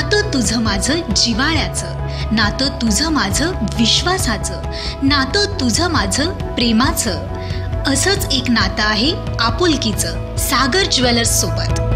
तुझं माझं जिवाळ्याचं नातं तुझं माझं विश्वासाचं. नातं तुझं माझं प्रेमाचं. असंच एक नातं आहे आपुलकीचं सागर ज्वेलर्स सोबत.